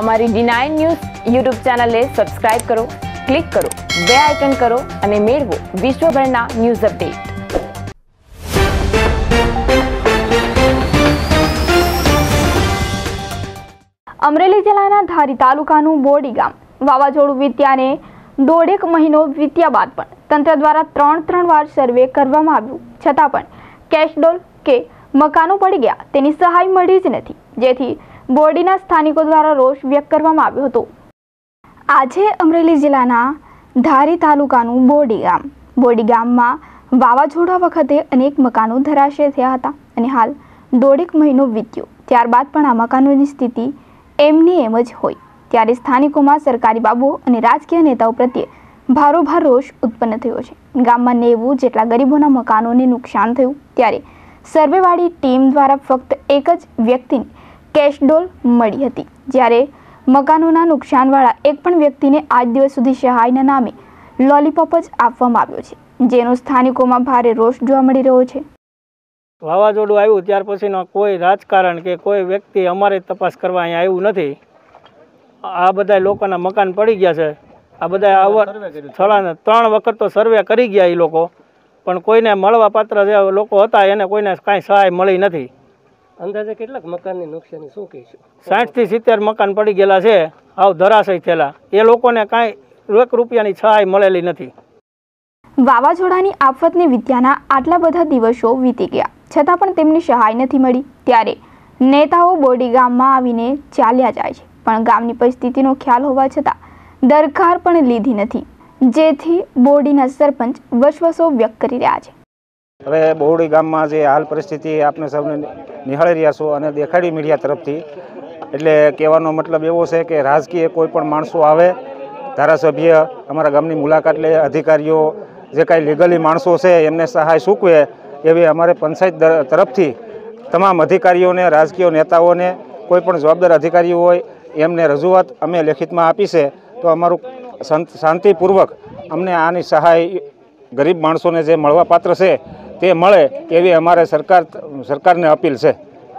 અમારી nine news YouTube ચેનલને subscribe કરો ક્લિક કરો બે આઇકન કરો અને મેળવો વિશ્વભરના ન્યૂઝ અપડેટ અમરેલી જિલ્લાના ધારી તાલુકાનું બોડી ગામ વાવાઝોડું વીત્યાને દોઢેક મહિનો વીત્યા બાદ પણ તંત્ર દ્વારા ત્રણ ત્રણ વાર સર્વે કરવામાં આવ્યું. છતાં પણ કેશડોલ કે મકાનો પડી ગયા તેની સહાય મળી જ નથી. જેથી બોડીના સ્થાનિકો દ્વારા રોષ વ્યક્ત કરવામાં આવ્યો હતો. આજે અમરેલી જિલ્લાના ધારી તાલુકાનું બોડી ગામ. બોડી ગામમાં વાવાઝોડા વખતે અનેક મકાનો ધરાશય થયા હતા અને હાલ દોઢેક મહિનો વીત્યો. ત્યારબાદ પણ આ મકાનોની સ્થિતિ એમની એમ જ હોય. ત્યારે સ્થાનિકોમાં સરકારી બાબુઓ અને રાજકીય નેતાઓ પ્રત્યે ભારોભાર રોષ ઉત્પન્ન થયો છે. ગામમાં નેવું જેટલા ગરીબોના મકાનોને નુકસાન થયું. ત્યારે સર્વેવાળી ટીમ દ્વારા ફક્ત એક જ વ્યક્તિને કેશડોલ મળી હતી. જ્યારે મકાનોના નુકસાનવાળા એક પણ વ્યક્તિને આજ દિવસ સુધી સહાયના નામે લોલીપોપ જ આપવામાં આવ્યો છે, જેનો સ્થાનિકોમાં ભારે રોષ જોવા મળી રહ્યો છે. વાવાઝોડું આવ્યું ત્યાર પછીનો કોઈ રાજકારણ કે કોઈ વ્યક્તિ અમારે તપાસ કરવા અહીંયા આવ્યું નથી. આ બધા લોકોના મકાન પડી ગયા છે. આ બધા અવર સ્થળાને ત્રણ વખત તો સર્વે કરી ગયા એ લોકો. પણ કોઈને મળવા પાત્ર જે લોકો હતા એને કોઈને કાંઈ સહાય મળી નથી. અંદાજે કેટલાક મકાનની નુકસાની શું કહીશું? સાઠથી સિત્તેર મકાન પડી ગયેલા છે. આવ ધરાશય થયેલા. એ લોકોને કાંઈ એક રૂપિયાની સહાય મળેલી નથી. વાવાઝોડાની આફતની વિદ્યાના આટલા બધા દિવસો વીતી ગયા. છતાં પણ તેમની સહાય નથી મળી. ત્યારે નેતાઓ બોડી ગામમાં આવીને ચાલ્યા જાય છે. પણ ગામની પરિસ્થિતિનો ખ્યાલ હોવા છતાં દરકાર પણ લીધી નથી. જેથી બોડીના સરપંચ વસવસો વ્યક્ત કરી રહ્યા છે. હવે બહોળી ગામમાં જે હાલ પરિસ્થિતિ આપને સૌને નિહાળી રહ્યા છો અને દેખાડી મીડિયા તરફથી, એટલે કહેવાનો મતલબ એવો છે કે રાજકીય કોઈ પણ માણસો આવે, ધારાસભ્ય, અમારા ગામની મુલાકાત લે, અધિકારીઓ, જે કાંઈ લીગલી માણસો છે, એમને સહાય સૂકવે એવી અમારે પંચાયત તરફથી તમામ અધિકારીઓને, રાજકીય નેતાઓને, કોઈ પણ જવાબદાર અધિકારીઓ હોય, એમને રજૂઆત અમે લેખિતમાં આપી છે. તો અમારું શાંતિપૂર્વક અમને આની સહાય ગરીબ માણસોને જે મળવાપાત્ર છે તે મળે એવી અમારે સરકાર સરકારને અપીલ છે.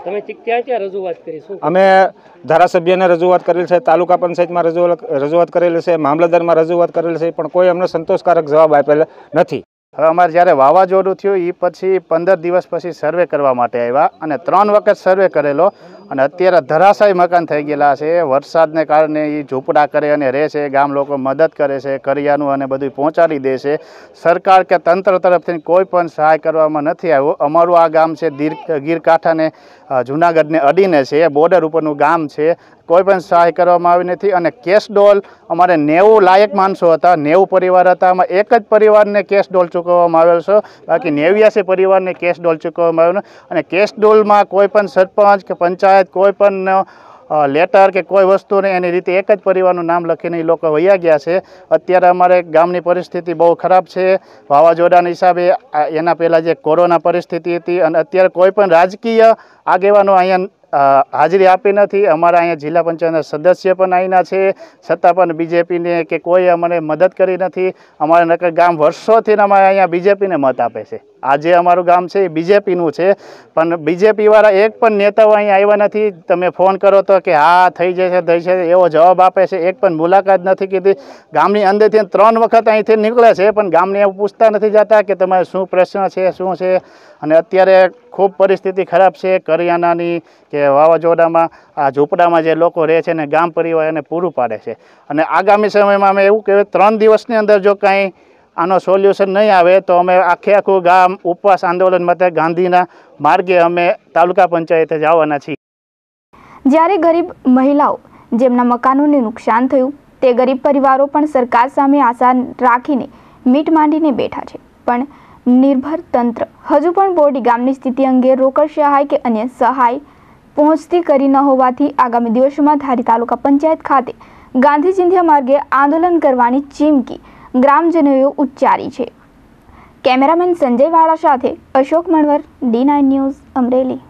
તમે ક્યાં ક્યાં રજૂઆત કરી? શું? અમે ધારાસભ્યને રજૂઆત કરેલ છે તાલુકા પંચાયતમાં રજૂઆત રજૂઆત કરેલી છે મામલતદારમાં રજૂઆત કરેલી છે પણ કોઈ અમને સંતોષકારક જવાબ આપેલ નથી. હવે અમારે જ્યારે વાવાઝોડું થયું એ પછી પંદર દિવસ પછી સર્વે કરવા માટે આવ્યા અને ત્રણ વખત સર્વે કરેલો. અને અત્યારે ધરાશાય મકાન થઈ ગયેલા છે. વરસાદને કારણે એ ઝૂંપડા કરે અને રહે છે. ગામ લોકો મદદ કરે છે કરિયાનું અને બધું પહોંચાડી દે છે. સરકાર કે તંત્ર તરફથી કોઈ પણ સહાય કરવામાં નથી આવ્યો. અમારું આ ગામ છે ગીર કાંઠાને અ, જુનાગઢને અડીને છે. બોર્ડર ઉપરનું ગામ છે. કોઈ પણ સહાય કરવામાં આવી નથી અને કેશ ડોલ અમારે નેવું લાયક માણસો હતા. નેવું પરિવાર હતા. આમાં એક જ પરિવારને કેશ ડોલ ચૂકવવામાં આવેલ છે. બાકી નેવ્યાસી પરિવારને કેશ ડોલ ચૂકવવામાં આવેલો અને કેશ ડોલમાં કોઈ પણ સરપંચ કે પંચાયત કોઈ પણ લેટર કે કોઈ વસ્તુને એની રીતે એક જ પરિવારનું નામ લખીને એ લોકો વૈયા ગયા છે. અત્યારે અમારે ગામની પરિસ્થિતિ બહુ ખરાબ છે. વાવાઝોડાના હિસાબે એના પહેલાં જે કોરોના પરિસ્થિતિ હતી અને અત્યારે કોઈ પણ રાજકીય આગેવાનો અહીંયા હાજરી આપી નથી. અમારા અહીંયા જિલ્લા પંચાયતના સદસ્ય પણ અહીંના છે. છતાં પણ બીજેપીને કે કોઈ અમને મદદ કરી નથી. અમારા નકર ગામ વર્ષોથી અમારે અહીંયા બીજેપીને મત આપે છે. આજે અમારું ગામ છે એ બીજેપીનું છે. પણ બીજેપીવાળા એક પણ નેતાઓ અહીંયા આવ્યા નથી. તમે ફોન કરો તો કે હા, થઈ જશે થઈ જશે, એવો જવાબ આપે છે. એક પણ મુલાકાત નથી કીધી. ગામની અંદરથી ત્રણ વખત અહીંથી નીકળે છે, પણ ગામને એવું પૂછતા નથી જતા કે તમારે શું પ્રશ્ન છે, શું છે? અને અત્યારે ખૂબ પરિસ્થિતિ ખરાબ છે. કરિયાણાની કે વાવાઝોડામાં, આ ઝૂંપડામાં જે લોકો રહે છે ને ગામ પરિવાર એને પૂરું પાડે છે. અને આગામી સમયમાં અમે એવું કહેવાય, ત્રણ દિવસની અંદર જો કાંઈ આનો સોલ્યુશન નહીં આવે, તો અમે આખે આખું ગામ ઉપવાસ આંદોલન માટે ગાંધીના માર્ગે અમે તાલુકા પંચાયતે જવાના છીએ. જ્યારે ગરીબ મહિલાઓ જેમના મકાનોને નુકસાન થયું, તે ગરીબ પરિવારો પણ સરકાર સામે આશા રાખીને મીટ માંડીને બેઠા છે. પણ નિર્ભર તંત્ર હજુ પણ બોડી ગામની સ્થિતિ અંગે રોકડ સહાય કે અન્ય સહાય પહોંચતી કરી ન હોવાથી આગામી દિવસોમાં ધારી તાલુકા પંચાયત ખાતે ગાંધી ચિંધ્યા માર્ગે આંદોલન કરવાની ચીમકી ગ્રામજનોએ ઉચ્ચારી છે. કેમેરામેન સંજય વાળા સાથે Ashok Manvar D nine news Amreli.